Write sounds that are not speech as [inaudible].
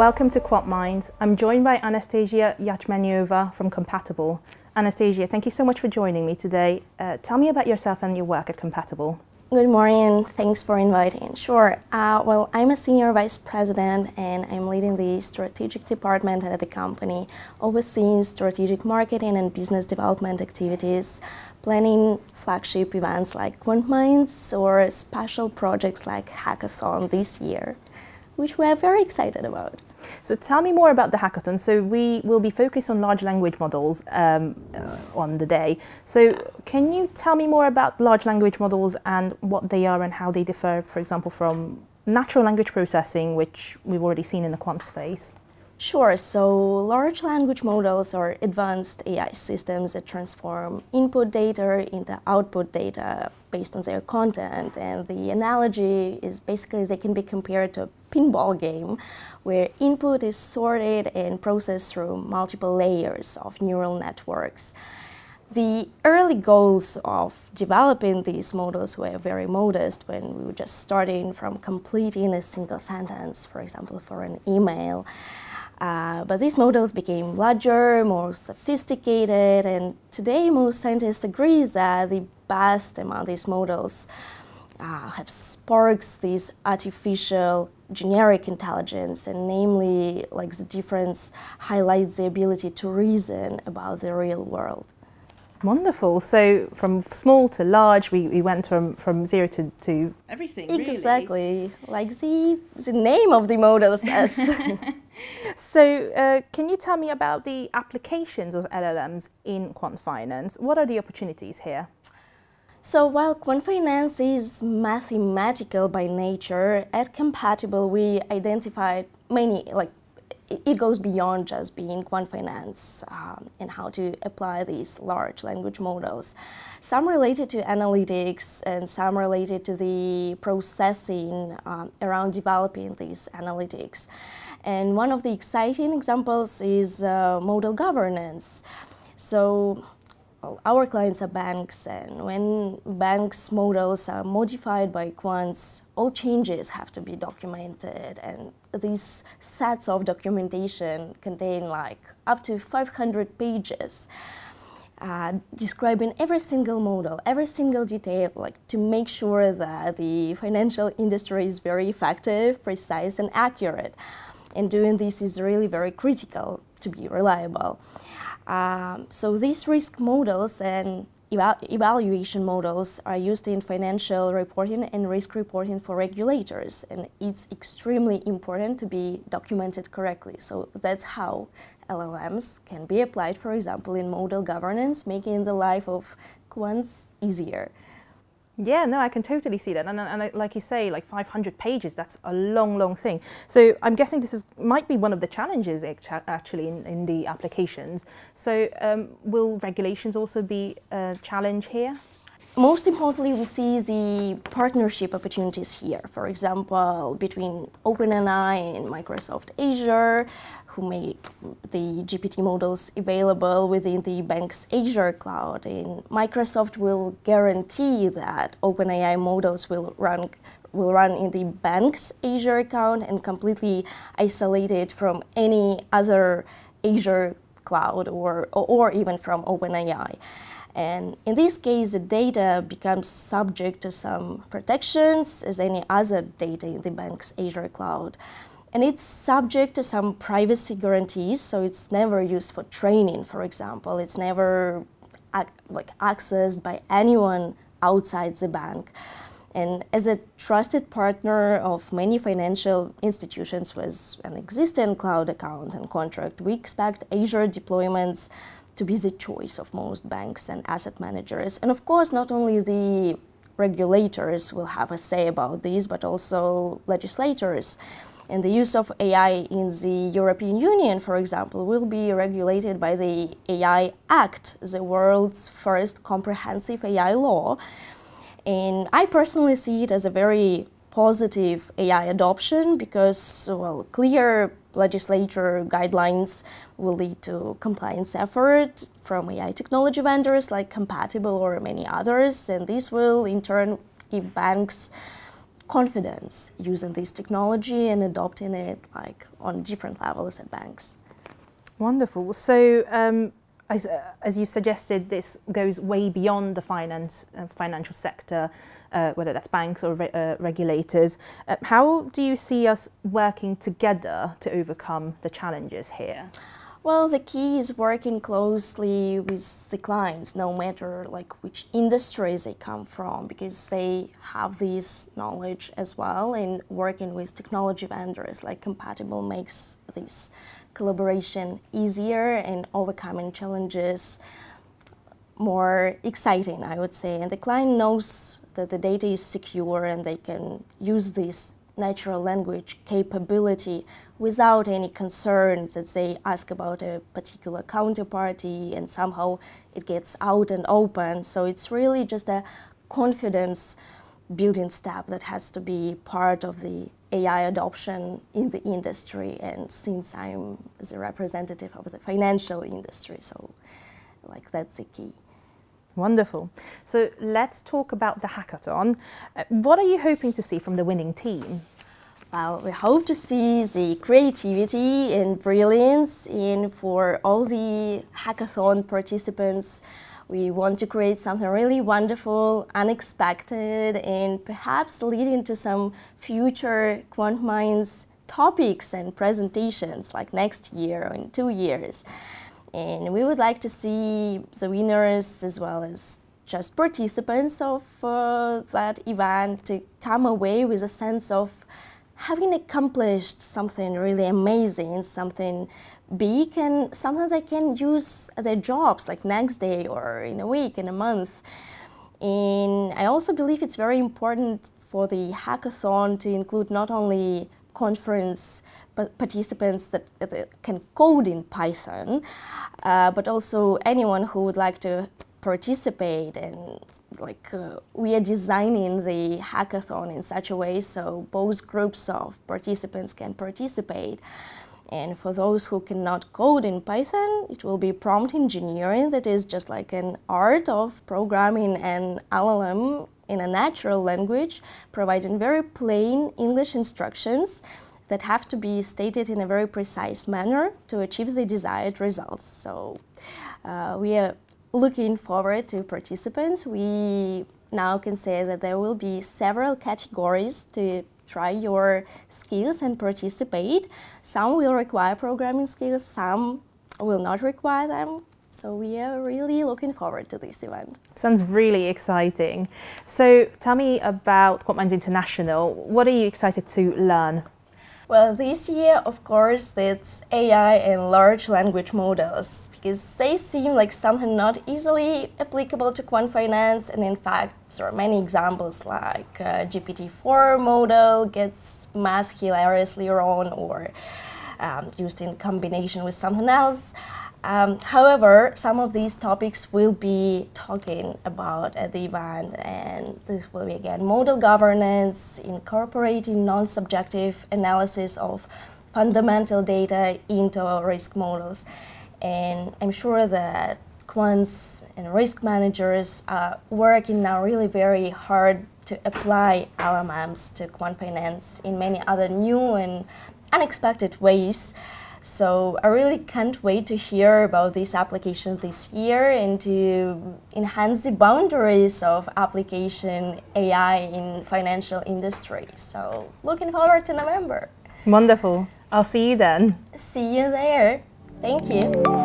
Welcome to QuantMinds. I'm joined by Anastasia Yachmeniova from CompatibL. Anastasia, thank you so much for joining me today. Uh, tell me about yourself and your work at CompatibL. Good morning. Thanks for inviting. Sure. Uh, well, I'm a senior vice president and I'm leading the strategic department at the company, overseeing strategic marketing and business development activities, planning flagship events like QuantMinds or special projects like Hackathon this year, which we are very excited about. So tell me more about the hackathon. So we will be focused on large language models um, uh, on the day. So can you tell me more about large language models and what they are and how they differ, for example, from natural language processing, which we've already seen in the quant space? Sure. So large language models are advanced AI systems that transform input data into output data based on their content. And the analogy is basically they can be compared to a pinball game where input is sorted and processed through multiple layers of neural networks. The early goals of developing these models were very modest when we were just starting from completing a single sentence, for example, for an email. Uh, but these models became larger, more sophisticated, and today most scientists agree that the best among these models uh, have sparks this artificial generic intelligence, and namely, like the difference highlights the ability to reason about the real world. Wonderful. So from small to large, we, we went from, from zero to, to everything. Exactly, really. like the, the name of the model says. [laughs] so uh, can you tell me about the applications of LLMs in quant finance? What are the opportunities here? So while quant finance is mathematical by nature, at CompatibL we identified many like it goes beyond just being quant finance um, and how to apply these large language models. Some related to analytics and some related to the processing um, around developing these analytics. And one of the exciting examples is uh, model governance. So well, our clients are banks, and when banks' models are modified by quants, all changes have to be documented, and these sets of documentation contain like up to 500 pages. Uh, describing every single model, every single detail, like to make sure that the financial industry is very effective, precise, and accurate. And doing this is really very critical to be reliable. Um, so these risk models and eva evaluation models are used in financial reporting and risk reporting for regulators, and it's extremely important to be documented correctly. So that's how LLMs can be applied, for example, in model governance, making the life of quants easier. Yeah, no, I can totally see that. And, and, and, like you say, like 500 pages, that's a long, long thing. So I'm guessing this is might be one of the challenges actually in, in the applications. So um, will regulations also be a challenge here? Most importantly, we see the partnership opportunities here. For example, between OpenAI and Microsoft Azure, who make the GPT models available within the bank's Azure cloud. And Microsoft will guarantee that OpenAI models will run will run in the bank's Azure account and completely isolated from any other Azure cloud or, or even from OpenAI. And in this case, the data becomes subject to some protections as any other data in the bank's Azure cloud. And it's subject to some privacy guarantees, so it's never used for training, for example. It's never like accessed by anyone outside the bank. And as a trusted partner of many financial institutions with an existing cloud account and contract, we expect Azure deployments to be the choice of most banks and asset managers. And of course, not only the regulators will have a say about this, but also legislators. And the use of AI in the European Union, for example, will be regulated by the AI Act, the world's first comprehensive AI law. And I personally see it as a very positive AI adoption because, well, clear legislature guidelines will lead to compliance effort from AI technology vendors like CompatibL or many others, and this will in turn give banks confidence using this technology and adopting it like on different levels at banks. Wonderful. So, um, as, uh, as, you suggested, this goes way beyond the finance uh, financial sector, uh, whether that's banks or re uh, regulators. Uh, how do you see us working together to overcome the challenges here? Well, the key is working closely with the clients, no matter like which industries they come from, because they have this knowledge as well. And working with technology vendors like CompatibL makes this collaboration easier and overcoming challenges more exciting, I would say. And the client knows that the data is secure and they can use this natural language capability without any concerns that they ask about a particular counterparty and somehow it gets out and open. So it's really just a confidence building step that has to be part of the AI adoption in the industry. And since I'm the representative of the financial industry, so like that's the key. Wonderful. So let's talk about the hackathon. Uh, what are you hoping to see from the winning team? Well, we hope to see the creativity and brilliance in for all the hackathon participants. We want to create something really wonderful, unexpected, and perhaps leading to some future QuantMinds topics and presentations like next year or in two years. And we would like to see the winners as well as just participants of uh, that event to come away with a sense of having accomplished something really amazing, something big, and something they can use their jobs, like next day or in a week, in a month. And I also believe it's very important for the hackathon to include not only conference participants that, can code in Python, uh, but also anyone who would like to participate and like uh, we are designing the hackathon in such a way so both groups of participants can participate. And for those who cannot code in Python, it will be prompt engineering that is just like an art of programming an LLM in a natural language, providing very plain English instructions that have to be stated in a very precise manner to achieve the desired results. So uh, we are looking forward to participants. We now can say that there will be several categories to try your skills and participate. Some will require programming skills, some will not require them. So we are really looking forward to this event. Sounds really exciting. So tell me about QuantMinds International. What are you excited to learn? Well, this year, of course, it's AI and large language models because they seem like something not easily applicable to quant finance. And in fact, there are many examples like uh, GPT-4 model gets math hilariously wrong or um, used in combination with something else. Um, however, some of these topics will be talking about at the event, and this will be again model governance, incorporating non-subjective analysis of fundamental data into risk models. And I'm sure that quants and risk managers are working now really very hard to apply LLMs to quant finance in many other new and unexpected ways. So I really can't wait to hear about this application this year and to enhance the boundaries of application AI in financial industry. So looking forward to November. Wonderful. I'll see you then. See you there. Thank you.